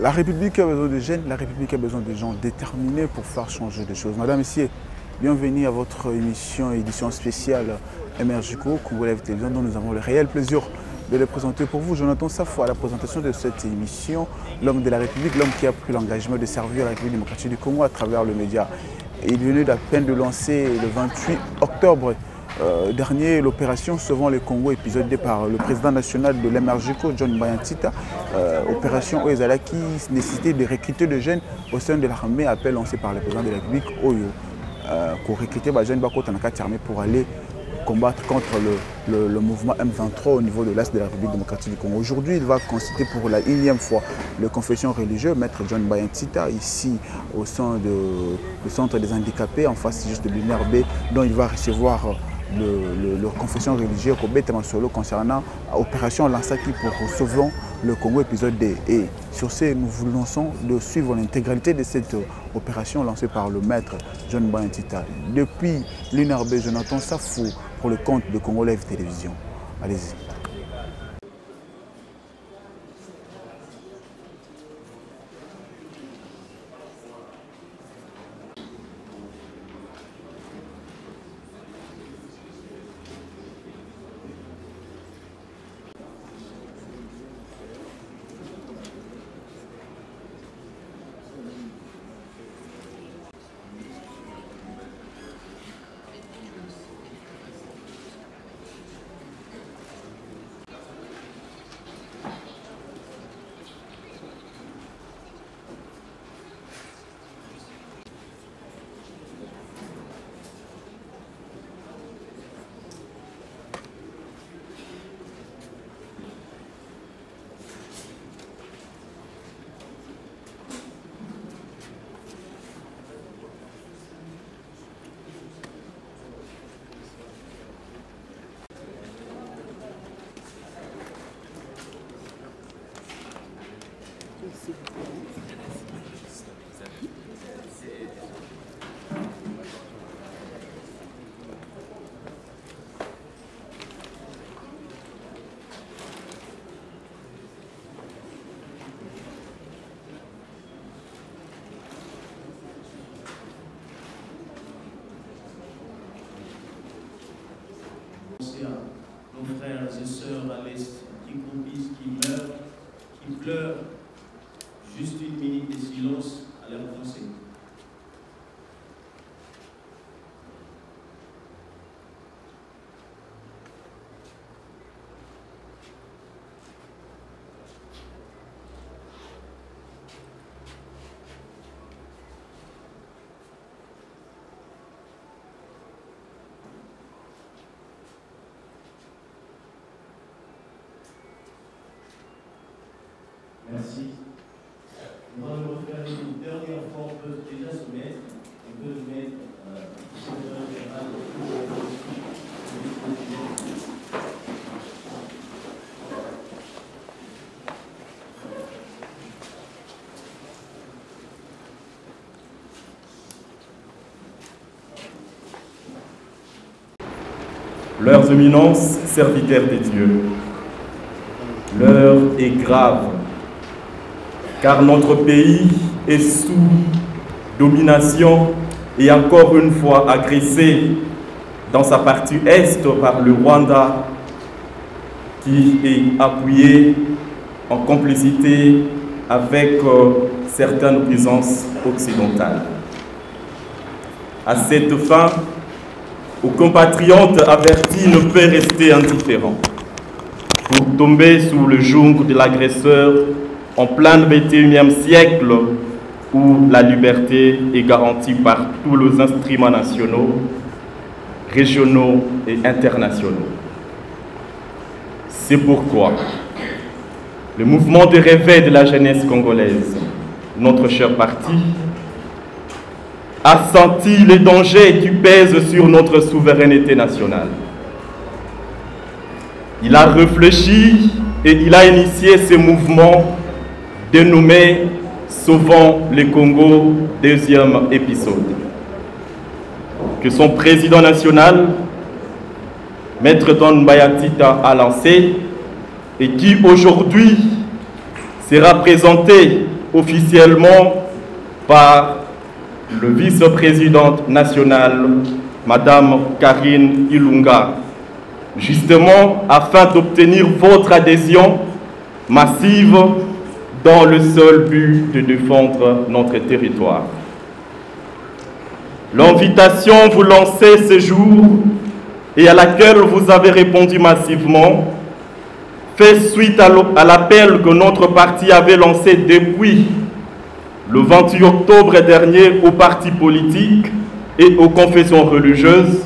La République a besoin de jeunes, la République a besoin de gens déterminés pour faire changer des choses. Madame, Messieurs, bienvenue à votre émission, édition spéciale MRJCO, Congo Live Télévision, dont nous avons le réel plaisir de les présenter pour vous. Jonathan Safo à la présentation de cette émission, l'homme de la République, l'homme qui a pris l'engagement de servir la République démocratique du Congo à travers le média. il venait d'à peine de lancer le 28 octobre euh, dernier l'opération Sauvant le Congo, épisode par le président national de l'MRGCO, John Bayantita. Euh, opération qui nécessitait de recruter des jeunes au sein de l'armée, appel lancé par le président de la République, Oyo, euh, pour recruter des jeunes pour aller combattre contre le, le, mouvement M23 au niveau de l'Est de la République démocratique du Congo. Aujourd'hui, il va constituer pour la énième fois le confession religieuse, maître John Bayantita, ici au sein du centre des handicapés, en face juste de l'UNRB, dont il va recevoir le, confession religieuse solo concernant l'opération Lansaki pour sauver le Congo épisode D. Et sur ce, nous vous lançons de suivre l'intégralité de cette opération lancée par le maître John Bayantita. Depuis l'UNRB, Jonathan Safou pour le compte de Congo Live Télévision. Allez-y. Dernière fois, on peut déjà se mettre, on peut mettre Leurs éminences, serviteurs des dieux, l'heure est grave car notre pays est sous domination et encore une fois agressé dans sa partie est par le Rwanda qui est appuyé en complicité avec euh, certaines puissances occidentales. À cette fin, aucun compatriotes avertis ne peut rester indifférent pour tomber sous le joug de l'agresseur en plein 21e siècle où la liberté est garantie par tous les instruments nationaux, régionaux et internationaux. C'est pourquoi le mouvement de réveil de la jeunesse congolaise, notre cher parti, a senti les dangers qui pèsent sur notre souveraineté nationale. Il a réfléchi et il a initié ce mouvement dénommé Sauvant le Congo, deuxième épisode, que son président national, Maître Don Bayatita, a lancé et qui aujourd'hui sera présenté officiellement par le vice-présidente nationale, Madame Karine Ilunga, justement afin d'obtenir votre adhésion massive dans le seul but de défendre notre territoire. L'invitation vous lancez ce jour et à laquelle vous avez répondu massivement fait suite à l'appel que notre parti avait lancé depuis le 28 octobre dernier aux partis politiques et aux confessions religieuses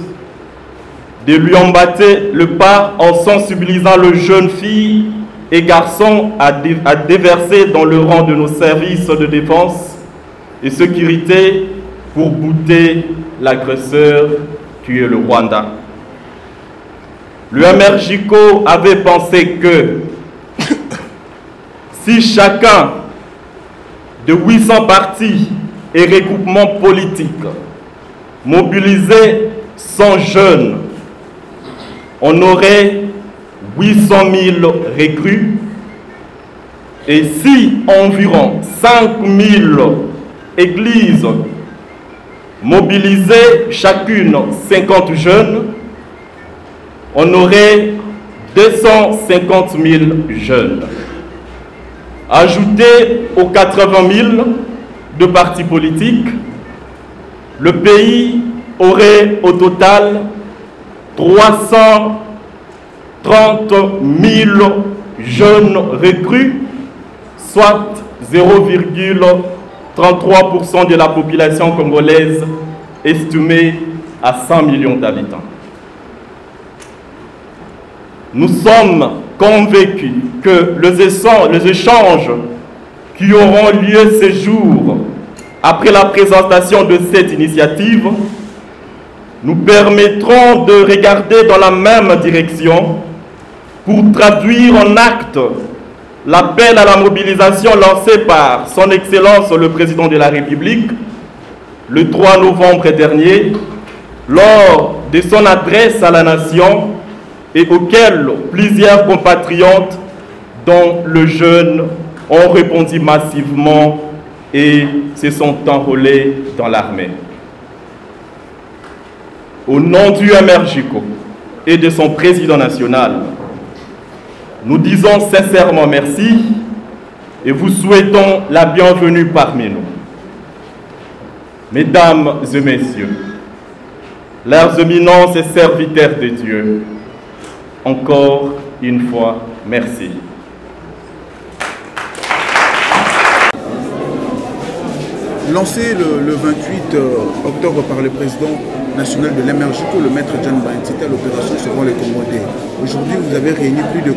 de lui embattre le pas en sensibilisant les jeunes filles et garçons à, déverser dans le rang de nos services de défense et sécurité pour bouter l'agresseur qui est le Rwanda. Le MRGICO avait pensé que si chacun de 800 partis et regroupements politiques mobilisait 100 jeunes, on aurait 800 000 recrues. Et si environ 5 000 églises mobilisaient chacune 50 jeunes, on aurait 250 000 jeunes. Ajouté aux 80 000 de partis politiques, le pays aurait au total 330 000 jeunes recrues, soit 0,33% de la population congolaise estimée à 100 millions d'habitants. Nous sommes convaincus que les échanges qui auront lieu ces jours après la présentation de cette initiative nous permettront de regarder dans la même direction pour traduire en acte l'appel à la mobilisation lancé par son Excellence le Président de la République le 3 novembre dernier lors de son adresse à la nation et auxquels plusieurs compatriotes, dont le jeune, ont répondu massivement et se sont enrôlés dans l'armée. Au nom du MRGICO et de son président national, nous disons sincèrement merci et vous souhaitons la bienvenue parmi nous. Mesdames et messieurs, leurs éminences et serviteurs de Dieu, encore une fois, merci. Lancé le, 28 euh, octobre par le président national de l'MRGCO, le maître John c'était l'opération selon les commandés. Aujourd'hui, vous avez réuni plus de,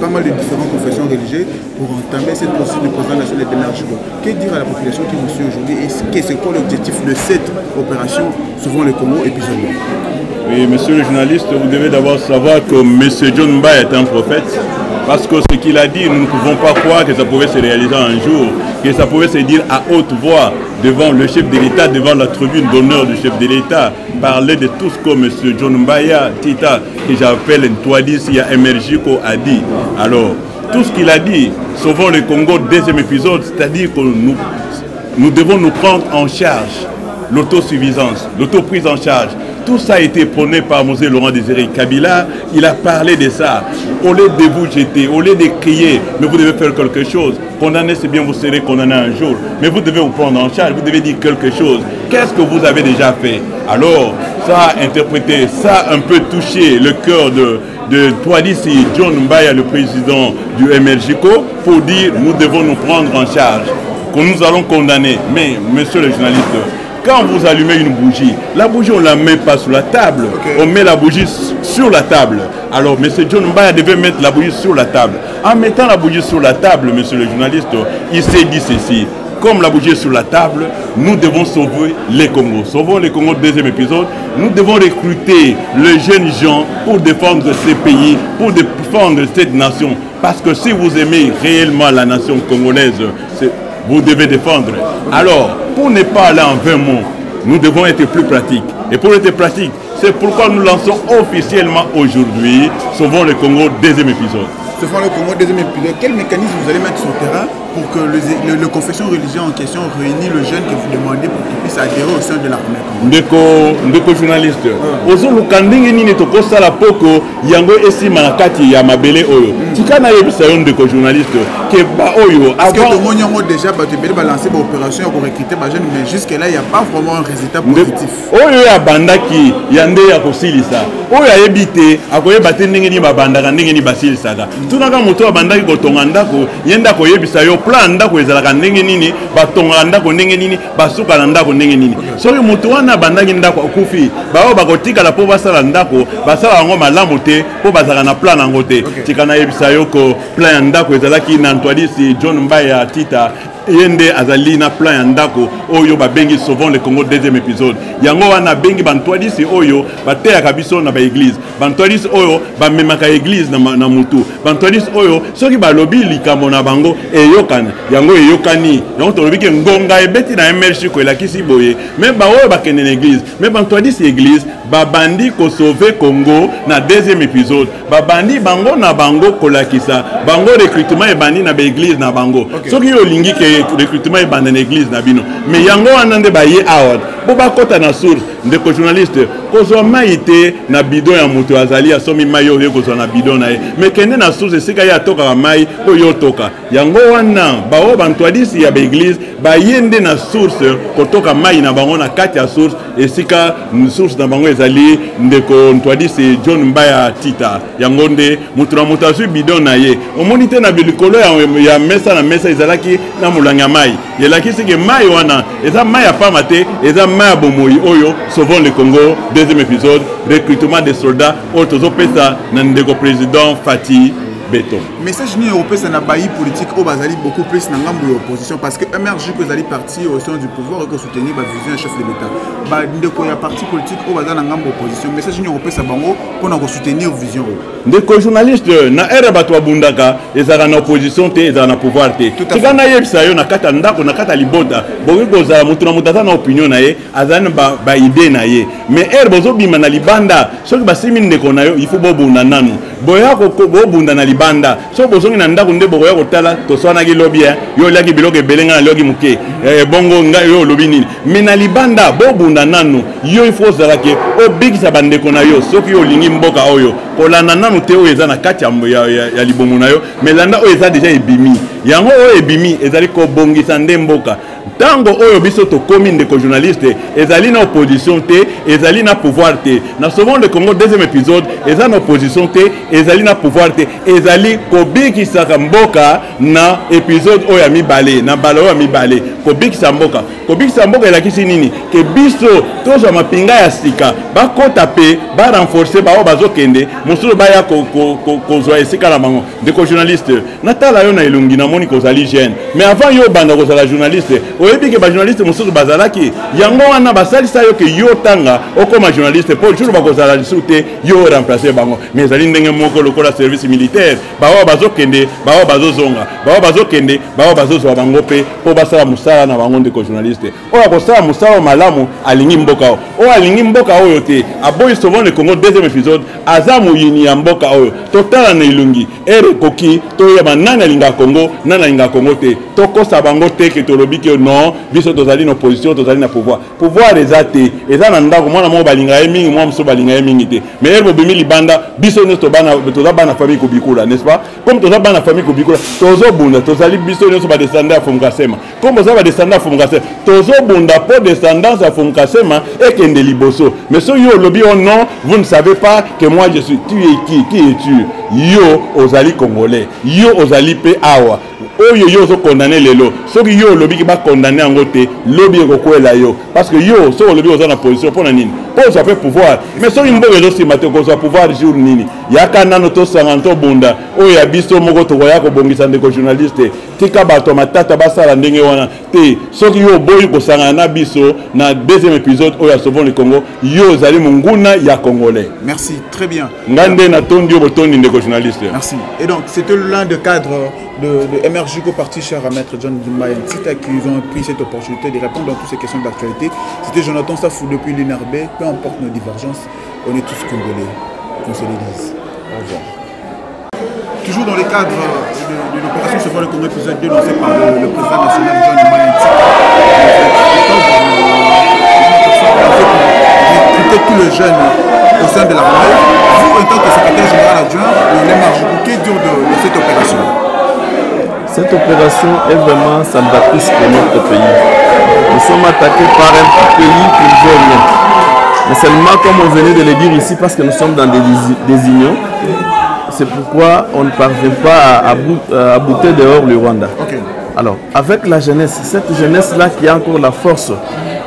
pas mal de différentes confessions religieuses pour entamer cette procédure du président national de l'MRGCO. Que dire à la population qui vous suit aujourd'hui et c'est quoi l'objectif de cette opération souvent les Congo puis oui, monsieur le journaliste, vous devez d'abord savoir que monsieur John Mba est un prophète. Parce que ce qu'il a dit, nous ne pouvons pas croire que ça pouvait se réaliser un jour, que ça pouvait se dire à haute voix devant le chef de l'État, devant la tribune d'honneur du chef de l'État, parler de tout ce que M. John Mbaya Tita, que j'appelle Ntoadis, a Emergico, a dit. Alors, tout ce qu'il a dit, sauvons le Congo, deuxième épisode, c'est-à-dire que nous, nous devons nous prendre en charge l'autosuffisance, l'autoprise en charge. Tout ça a été prôné par Mosé Laurent Désiré Kabila. Il a parlé de ça. Au lieu de vous jeter, au lieu de crier, mais vous devez faire quelque chose. Condamner, c'est bien, vous serez condamné un jour. Mais vous devez vous prendre en charge, vous devez dire quelque chose. Qu'est-ce que vous avez déjà fait? Alors, ça a interprété, ça a un peu touché le cœur de, de toi d'ici, John Mbaya, le président du MLGCO, pour dire nous devons nous prendre en charge, que nous allons condamner. Mais, monsieur le journaliste, quand vous allumez une bougie, la bougie, on ne la met pas sur la table. On met la bougie sur la table. Alors, M. John Mbaya devait mettre la bougie sur la table. En mettant la bougie sur la table, monsieur le journaliste, il s'est dit ceci. Comme la bougie est sur la table, nous devons sauver les Congos. Sauvons les Congos, deuxième épisode. Nous devons recruter les jeunes gens pour défendre ces pays, pour défendre cette nation. Parce que si vous aimez réellement la nation congolaise, vous devez défendre. Alors, pour ne pas aller en 20 mots, nous devons être plus pratiques. Et pour être pratiques, c'est pourquoi nous lançons officiellement aujourd'hui Sauvons le Congo, deuxième épisode. Sauvons le Congo, deuxième épisode. Quel mécanisme vous allez mettre sur le terrain pour que le, le, le confession religieuse en question réunit le jeune que vous demandez pour qu'il puisse adhérer au sein de l'armée ndeko ndeko journaliste. Ozoluka ndenge nini tokosala poko yango esima na kati ya mabele oyo. Tika nayebisa yo ndeko journaliste ke Parce que avant tomoni yango déjà bato ebele balancer baopération ya korecruter bajeune mais jusque là il n'y a pas vraiment un résultat positif. oyo abandaki ya nde ya kosilisa. Oyo ayebi te akoyeba te ndenge nini babandaka ndenge nini basilisaka. Tunaka moto oyo abandaki kotonga ndako ye nde akoyebisa yo plan ya ndako ezalaka ndenge nini batongaka ndako ndenge nini basuka na ndako ndenge nini. Soki moto wana abandaki ndako akufi baoyo bakotikala mpo basala ndako basala yango malamu te mpo bazalaka na plan yango te. Tika nayebisa yo ko plan ya ndako ezalaki na ntwadisi john mbai ya tita ye nde azali na plan ya ndako oyo babengi sauvons le congo deuxième épisode. Yango wana abengi bantwadisi oyo bateyaka biso na baeglize bantwadisi oyo bamemaka eglize na, na mutu. Bantwadisi oyo soki balobi likambo na bango eyokani. Yango eyokani. Yango tolobi ke ngonga ebeti na emershiko elakisi boye. Me baoyo bakende na eglize me bantwadisi eglize babandi kosauve congo na deuxième épisode. Babandi bango na bango kolakisa. Bango recrutement ebandi na baeglize na bango. Soki yo olingi ke recrutement ebanda na église na bino. Me yango wana nde baye awa mpo bakɔta na source ndeko journaliste kozwa mai te na bidon ya moto azali asomi mai oyo kozwa na bidon na ye. Me kende na source esika ye atokaka mai oyo otoka. Yango wana baoyo bantwadisi ya baeglize baye nde na source kotoka mai na bango na kati ya source. Esika source na bango ezali ndeko ntwadisi john mbaya tita. Yango nde moto na moto azwi bidon na ye. Omoni te na bilikolo ya, ya mesa na mesa ezalaki na molangi ya mai elakisi ke mai wana eza mai ya pamba te eza mai ya bomoi oyo sauvons le congo. Deuxième épisode recrutement des soldats. Oyo tozopesa na ndeko président fati beton message nini opesa na bayi politique. Oyo bazali beaucoup plus na ngambo ya opposition. Parce que mrj ko ezali parti au sein du pouvoir ekosoutenir bavision ya chef de l'état. Bandeko ya parti politique oyo baza na ngambo ya opposition. Message nini okopesa bango mpona kosoutenir vision. Oyo ndeko journaliste na ere bato babundaka ezalaka na opposition te ezalaka na pouvoir te. Tout à tika fait. nayebisa yo na kati ya ndako na kati ya libota. Bokoki kozala moto na moto aza na opinion na ye azali na ba- baide na ye. Mais ere bozobima na libanda. Soki basimi ndeko na yo ifo bobunda nanu boya bobunda na libanda. Soki bozongi na ndako nde bokoya kotala toswanaki lobi eh, yo oliaki biloko ebele ngai nalioki moke. Eh, bongo ngai yo olobi nini. Mais na libanda bobunda nanu yo ifo ozalaki obikisa bandeko na yo soki yo olingi mboka oyo. Kolanda nanu te oyo eza na kati ya, libumu na yo me landa oyo eza deja ebimi yango oyo ebimi ezali kobongisa nde mboka. Ntango oyo biso tokomi ndeko journaliste ezali na opposition te ezali na pouvoir te. Na sauvons le congo deuxième épisode eza na opposition te ezali na pouvoir te. Ezali kobikisaka mboka na épisode oyo ya mibale na mbala oyo ya mibale kobikisa mboka. Kobikisa mboka elakisi nini? Ke biso tozwa mapinga ya sika bakɔta mpe barenforce baoyo bazokende. Mosusu baya ko- ko- ko- kozwa esika na bango. Ndeko journaliste natala yo na elongi namoni kozali jeune. Mais avant yo obanda kozala journaliste oyebi ke bajournaliste mosusu bazalaki. Yango wana basalisa yo ke yo tanga okóma journaliste mpo jour bakozala lisusu te yo oremplace bango. Mais ezali ndenge moko lokola service militaire. Baoyo bazokende baoyo bazozonga. Baoyo bazokende baoyo bazozwa bango mpe mpo basala mosala na bango ndeko journaliste. Oyo akosala mosala malamu alingi mboka oyo. Oyo alingi mboka oyo te aboyi sauvons le congo deuxième épisode aza moyini ya mboka oyo. Totala na elongi ere ekoki toyeba nani alingaka kongo nani alingaka kongo te. Tokosa bango te ke tolobi ke non biso tozali na opposition tozali na pouvoir. Pouvoir eza te. Eza na ndako mwana moko balinga ye mingi mwana mosusu balinga ye mingi te. Mais ere bobimi libanda biso nyonso toza bana famille kobikula n'est-ce pas? Comme toza bana famille kobikula tozobunda tozali biso nyonso badescende ya fomukasema comme boza badescende ya fomukasema tozobunda mpo descendance ya fomukasema ekende liboso. Mais soki yo olobi o non vous ne savez pas que moi je suis tu es qui qui es-tu? Yo ozali congolais. Yo ozali mpe awa. Oyo yo ozokondane lelo. Soki yo olobiki bakondane yango te lobi ekokwela yo. Parce que yo soki olobi oza na position mpo na nini mpo ozwa mpe pouvoir. Mais soki mboka ezosima te kozwa pouvoir jour nini. Yaka nano tosangana tobunda oyo ya biso moko tokoya kobongisa ndeko journaliste. Tika bato ya matata basala ndenge wana. Te soki yo oboyi kosangana na biso na deuxième épisode oyo ya sauvons le congo yo ozali monguna ya congolais. Merci très bien. Ngai nde natondi yo botondi ndeko journaliste. Merci. Et donc, c'était l'un des cadres de, de MRJCO parti cher à Maître John Zumba et qui ont pris cette opportunité de répondre à toutes ces questions d'actualité. C'était Jonathan Safou depuis l'INRB. Importe nos divergences, on est tous congolais. Qu'on se le dise. Au revoir. toujours dans le cadre de, l'opération Sauver le Congo épisode 2 lancée par le, le président national John Mayentik, recruter tous les jeunes au sein de la relève. Vous, en tant que secrétaire général adjoint, Lionel Marjou, qu'est dur de, de cette opération Cette opération est vraiment salvatrice pour notre pays. Nous sommes attaqués par un pays qui ne veut rien. Mais seulement, comme on venait de le dire ici, parce que nous sommes dans des, des unions, c'est pourquoi on ne parvient pas à, à, à bouter dehors le Rwanda. Alors, avec la jeunesse, cette jeunesse-là qui a encore la force,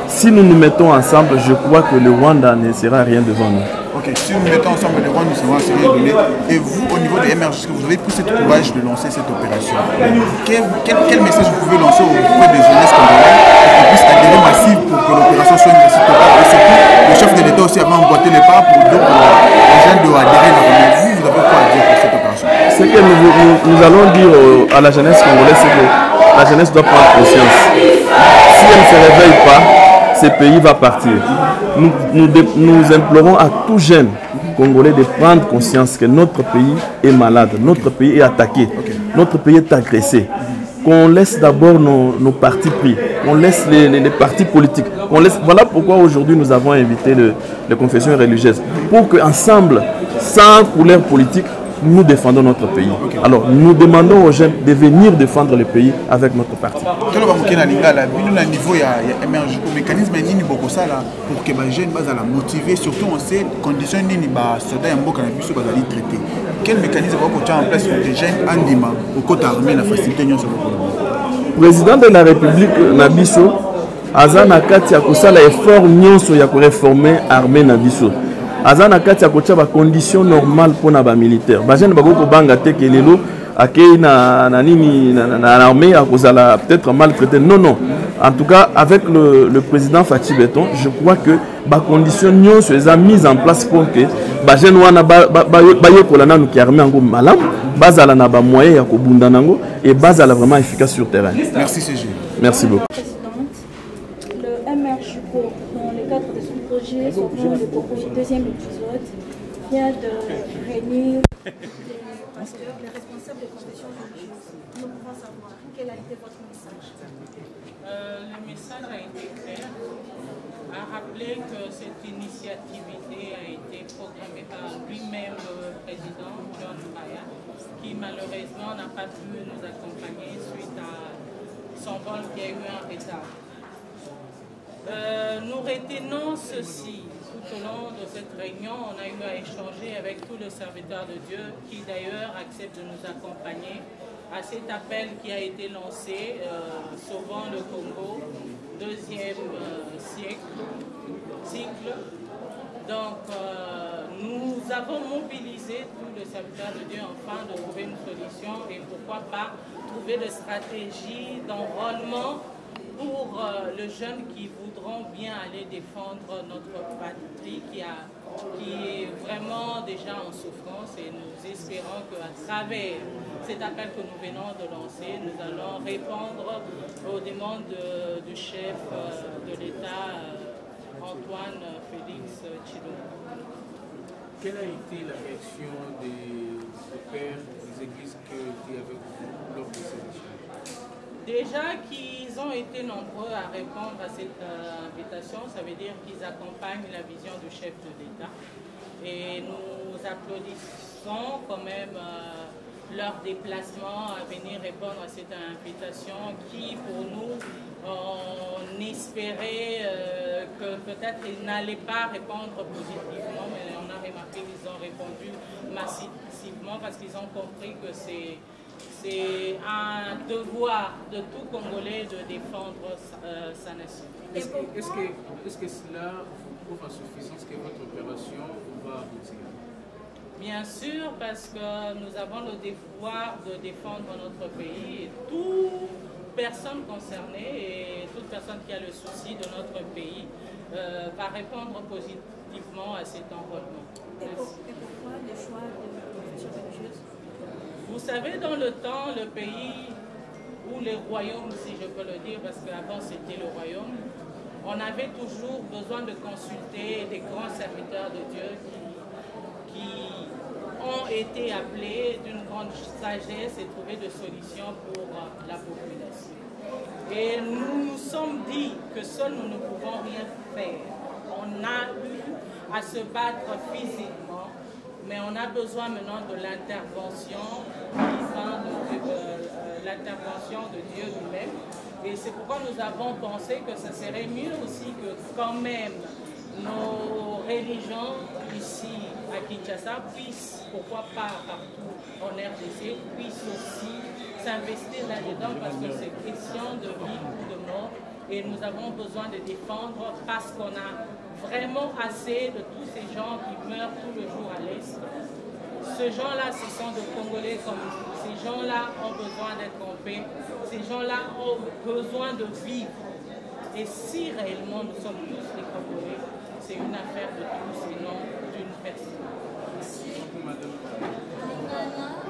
si nous nous mettons ensemble, je crois que le Rwanda ne sera rien devant nous. Ok, si nous mettons ensemble les Rwandais, nous serons assez donné. Et vous, au niveau de MRJ, vous avez pris ce courage de lancer cette opération? Quel, quel, quel message vous pouvez lancer auprès des jeunesses congolais pour qu'ils puissent adhérer massif pour que l'opération pas pour dire aux jeunes adhérer à Vous, vous avez quoi à dire pour cette opération? Ce que nous, nous, nous allons dire à la jeunesse congolaise, c'est que la jeunesse doit prendre conscience. Si elle ne se réveille pas, ce pays va partir. Nous, nous, nous, implorons à tout jeune congolais de prendre conscience que notre pays est malade, notre pays est attaqué, notre pays est agressé. Qu'on laisse d'abord nos, nos, partis pris, qu'on laisse les, les, les, partis politiques. On laisse... Voilà pourquoi aujourd'hui nous avons invité le, les confessions religieuses. Pour qu'ensemble, sans couleur politique, nous défendons notre pays. Okay. Alors, nous demandons aux jeunes de venir défendre le pays avec notre parti. niveau MRJ mécanisme pour que les jeunes bazala motiver surtout on sait condition nini ba soda ya mboka na biso bazali traité quel mécanisme bakotia en place pour que jeunes andima okota armée na facilité nyonso président de la république na biso aza na kati ya kosala effort nyonso ya koreforme armée na biso aza na kati ya kotia bacondition normale mpona bamilitaire bajeune bakoki kobanga te ke lelo akei na, na nini na, na, na armée akozala peut-être maltraité. Non non. En tout cas avec le, le président Fatih Beton je crois que eza mise en place pour que bajeune wana bayekola nanu ki armée yango malamu bazala na bamoyen ya kobunda nango et bazala vraiment efficace sur terrain. Merci CG merci beaucoup. Projet Sauvons le Congo, deuxième épisode, vient de réunir les pasteurs, les responsables des confessions religieuses. Nous pouvons savoir quel a été votre message. Euh, le message a été clair, a rappelé que cette initiativité a été programmée par lui-même le président John Maya, qui malheureusement n'a pas pu nous accompagner suite à son vol qui a eu un retard. Euh, nous retenons ceci. Tout au long de cette réunion, on a eu à échanger avec tous les serviteurs de Dieu qui d'ailleurs acceptent de nous accompagner à cet appel qui a été lancé, euh, Sauvant le Congo, deuxième euh, siècle, cycle. Donc, nous avons mobilisé tous les serviteurs de Dieu afin de trouver une solution et pourquoi pas trouver des stratégies d'enrôlement pour euh, les jeunes qui voudront bien aller défendre notre patrie qui, a, qui est vraiment déjà en souffrance et nous espérons qu'à travers cet appel que nous venons de lancer, nous allons répondre aux demandes de, du chef euh, de l'État, euh, Antoine Félix Chilou. Quelle a été la réaction des, pères des églises qui étaient avec vous lors de Déjà qu'ils ont été nombreux à répondre à cette euh, invitation, ça veut dire qu'ils accompagnent la vision du chef de l'État. Et nous applaudissons quand même euh, leur déplacement à venir répondre à cette invitation qui, pour nous, on espérait euh, que peut-être ils n'allaient pas répondre positivement, mais on a remarqué qu'ils ont répondu massivement parce qu'ils ont compris que c'est c'est un devoir de tout Congolais de défendre sa, euh, sa nation. Est-ce que, est que, est que, cela prouve à suffisance que votre opération va aboutir? Bien sûr, parce que nous avons le devoir de défendre notre pays et toute personne concernée et toute personne qui a le souci de notre pays euh, va répondre positivement à cet enrôlement. Et, pour, et pourquoi le choix de la vous savez, dans le temps, le pays ou les royaumes, si je peux le dire, parce qu'avant c'était le royaume, on avait toujours besoin de consulter des grands serviteurs de Dieu qui, ont été appelés d'une grande sagesse et trouver des solutions pour euh, la population. Et nous nous sommes dit que seuls nous ne pouvons rien faire. On a eu à se battre physiquement, mais on a besoin maintenant de l'intervention divine, de, de, euh, l'intervention de Dieu lui-même. Et c'est pourquoi nous avons pensé que ce serait mieux aussi que quand même nos religions ici à Kinshasa puissent, pourquoi pas partout en RDC, puissent aussi s'investir là-dedans parce que c'est question de vie ou de mort et nous avons besoin de défendre parce qu'on a vraiment assez de tous ces gens qui meurent tout le jour à l'Est. Ces gens-là, ce sont des Congolais comme nous. Ces gens-là ont besoin d'être en paix. Ces gens-là ont besoin de vivre. Et si réellement nous sommes tous des Congolais, c'est une affaire de tous et non d'une personne. Merci beaucoup, madame.